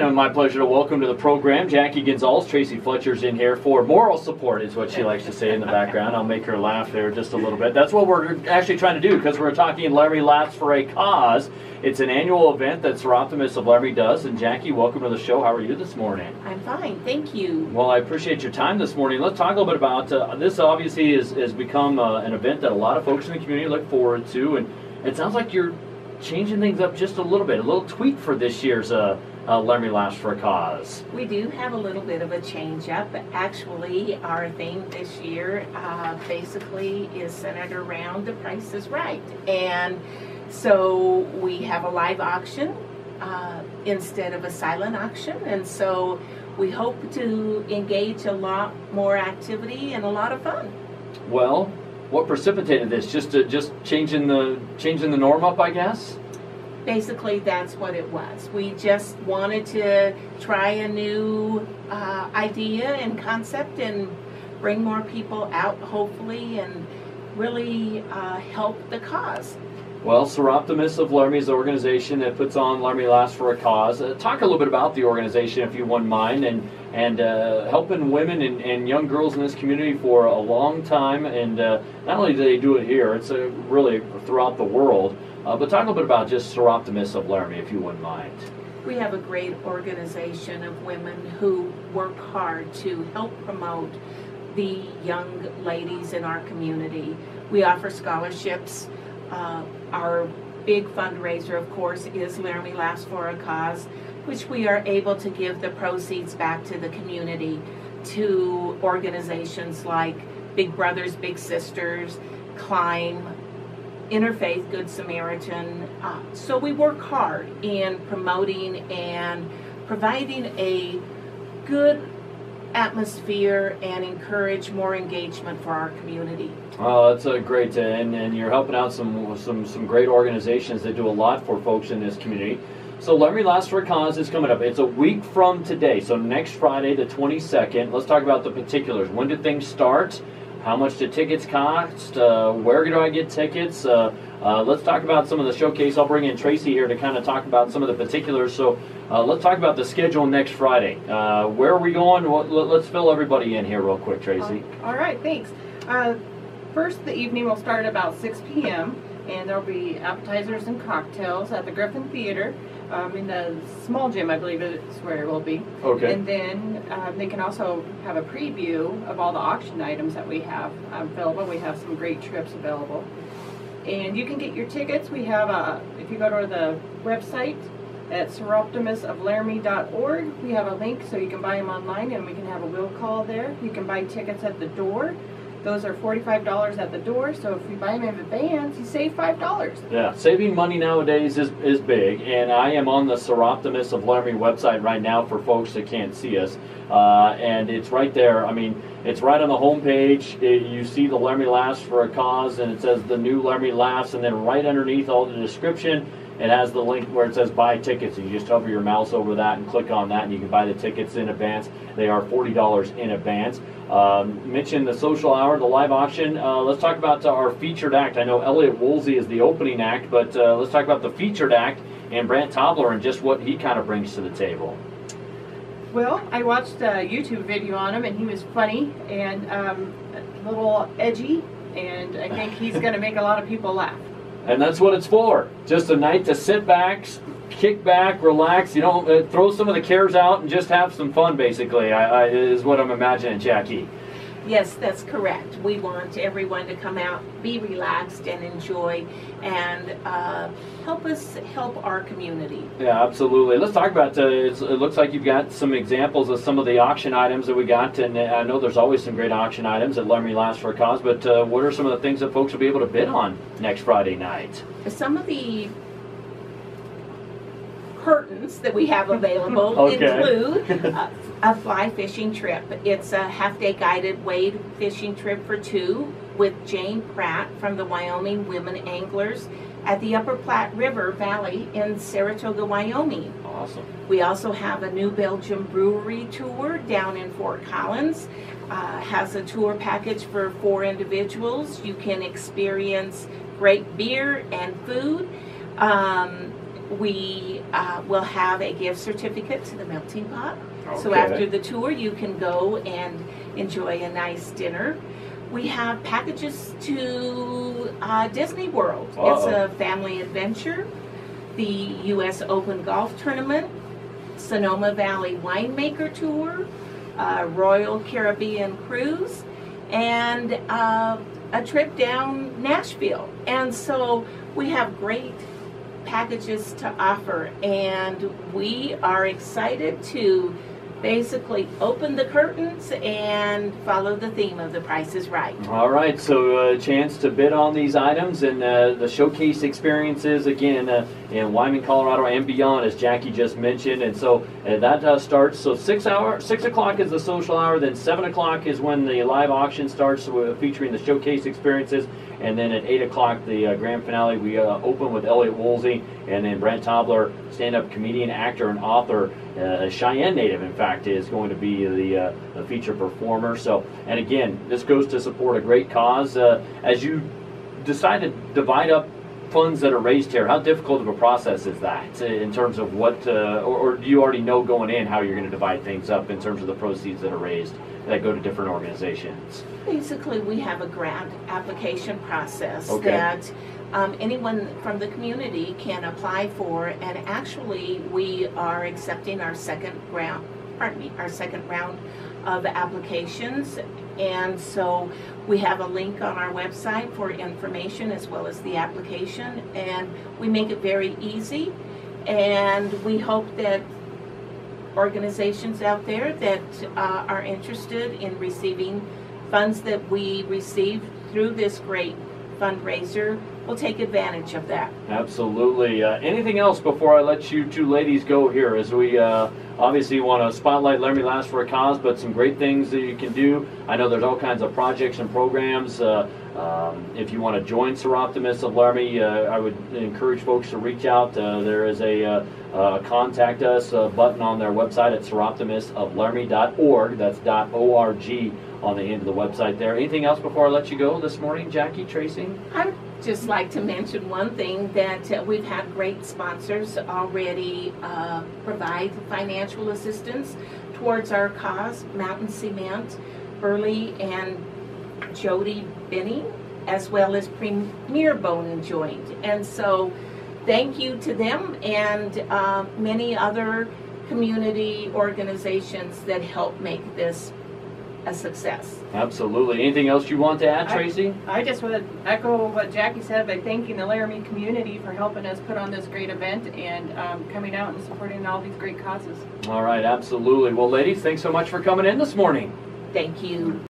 My pleasure to welcome to the program Jackie Gonzales. Tracy Fletcher's in here for moral support, is what she likes to say in the background. I'll make her laugh there just a little bit. That's what we're actually trying to do because we're talking Laramie Laughs for a Cause. It's an annual event that Soroptimist of Laramie does. And Jackie, welcome to the show. How are you this morning? I'm fine, thank you. Well, I appreciate your time this morning. Let's talk a little bit about uh, this. Obviously, is, has become uh, an event that a lot of folks in the community look forward to, and it sounds like you're changing things up just a little bit, a little tweak for this year's uh, uh, Laramie Laughs for a Cause. We do have a little bit of a change up. Actually, our theme this year uh, basically is centered around the price is right. And so we have a live auction uh, instead of a silent auction. And so we hope to engage a lot more activity and a lot of fun. Well, what precipitated this? Just to, just changing the changing the norm up, I guess. Basically, that's what it was. We just wanted to try a new uh, idea and concept and bring more people out, hopefully, and really uh, help the cause. Well, Soroptimist of Laramie is the organization that puts on Laramie Laughs for a Cause. Uh, talk a little bit about the organization, if you wouldn't mind, and and uh, helping women and, and, young girls in this community for a long time. And uh, not only do they do it here, it's really throughout the world. Uh, but talk a little bit about just Soroptimist of Laramie, if you wouldn't mind. We have a great organization of women who work hard to help promote the young ladies in our community. We offer scholarships. Uh, our big fundraiser, of course, is Laramie Laughs for a Cause, which we are able to give the proceeds back to the community to organizations like Big Brothers, Big Sisters, Climb, Interfaith Good Samaritan. Uh, so we work hard in promoting and providing a good atmosphere and encourage more engagement for our community. Oh, that's a great, uh, and, and you're helping out some some some great organizations that do a lot for folks in this community. So Laramie Laughs for Cause is coming up. It's a week from today, so next Friday, the 22nd. Let's talk about the particulars. When did things start? How much do tickets cost? Uh, where do I get tickets? Uh, uh, let's talk about some of the showcase. I'll bring in Tracy here to kind of talk about some of the particulars. So uh, let's talk about the schedule next Friday. Uh, where are we going? Let's fill everybody in here real quick, Tracy. all right, thanks. Uh, first, the evening will start at about 6 p.m. and there'll be appetizers and cocktails at the Gryphon Theater um, in the small gym, I believe it's where it will be. Okay. And then um, they can also have a preview of all the auction items that we have available. We have some great trips available. And you can get your tickets. We have, a, if you go to the website at soroptimistoflaramie.org, we have a link so you can buy them online and we can have a will call there. You can buy tickets at the door those are $45 at the door, so if you buy them in advance, you save $5. Yeah, saving money nowadays is, is big, and I am on the Soroptimist of Laramie website right now for folks that can't see us. Uh, and it's right there. I mean, it's right on the homepage. It, you see the Laramie Laughs for a Cause, and it says the new Laramie Laughs, and then right underneath all the description, it has the link where it says buy tickets. And you just hover your mouse over that and click on that, and you can buy the tickets in advance. They are $40 in advance. Um, mentioned the social hour, the live auction. Uh, let's talk about uh, our featured act. I know Elliot Woolsey is the opening act, but uh, let's talk about the featured act and Brant Tobler and just what he kind of brings to the table. Well, I watched a YouTube video on him, and he was funny and um, a little edgy, and I think he's going to make a lot of people laugh. And that's what it's for. Just a night to sit back, kick back, relax. You know, uh, throw some of the cares out and just have some fun. Basically, I, I, is what I'm imagining, Jackie. Yes, that's correct. We want everyone to come out, be relaxed, and enjoy, and uh, help us help our community. Yeah, absolutely. Let's talk about. Uh, it looks like you've got some examples of some of the auction items that we got, and I know there's always some great auction items at Laramie Laughs for a Cause. But uh, what are some of the things that folks will be able to bid on next Friday night? Some of the curtains that we have available okay. include a, a fly fishing trip. It's a half-day guided wade fishing trip for two with Jane Pratt from the Wyoming Women Anglers at the Upper Platte River Valley in Saratoga, Wyoming. Awesome. We also have a New Belgium Brewery tour down in Fort Collins. Uh, has a tour package for four individuals. You can experience great beer and food. Um, we uh, will have a gift certificate to the Melting Pot. So Okay. after the tour, you can go and enjoy a nice dinner. We have packages to uh, Disney World. It's Uh-oh. a family adventure. The U.S. Open Golf Tournament, Sonoma Valley Winemaker Tour, uh, Royal Caribbean Cruise, and uh, a trip down Nashville. And so we have great packages to offer, and we are excited to basically open the curtains and follow the theme of The Price is Right. All right, so a chance to bid on these items and uh, the showcase experiences again uh, in Wyoming, Colorado, and beyond, as Jackie just mentioned. And so uh, that uh, starts. So six hour, six o'clock is the social hour. Then seven o'clock is when the live auction starts, uh, featuring the showcase experiences. And then at eight o'clock, the uh, grand finale. We uh, open with Elliot Woolsey, and then Brent Tobler, stand-up comedian, actor, and author. Uh, Cheyenne native, in fact, is going to be the, the feature performer. So, and again, this goes to support a great cause. As you decide to divide up funds that are raised here, how difficult of a process is that in terms of what, uh, or, or do you already know going in how you're going to divide things up in terms of the proceeds that are raised that go to different organizations? Basically, we have a grant application process Okay. that um, anyone from the community can apply for, and actually, we are accepting our second round, pardon me, our second round of applications. And so we have a link on our website for information as well as the application, and we make it very easy. And we hope that organizations out there that uh, are interested in receiving funds that we receive through this great fundraiser will take advantage of that. Absolutely. Uh, anything else before I let you two ladies go here? As we uh, obviously want to spotlight Laramie Laughs for a Cause, but some great things that you can do. I know there's all kinds of projects and programs. Uh, um, if you want to join Soroptimist of Laramie, uh, I would encourage folks to reach out. Uh, there is a uh, uh, contact us uh, button on their website at soroptimistoflaramie.org. That's .org on the end of the website there. Anything else before I let you go this morning, Jackie, Tracy? I'd just like to mention one thing that uh, we've had great sponsors already uh, provide financial assistance towards our cause Mountain Cement, Burley, and Jody Benny, as well as Premier Bone and Joint. And so, thank you to them and uh, many other community organizations that help make this a success. Absolutely. Anything else you want to add, I- Tracy? I just want to echo what Jackie said by thanking the Laramie community for helping us put on this great event and um, coming out and supporting all these great causes. All right, absolutely. Well, ladies, thanks so much for coming in this morning. Thank you.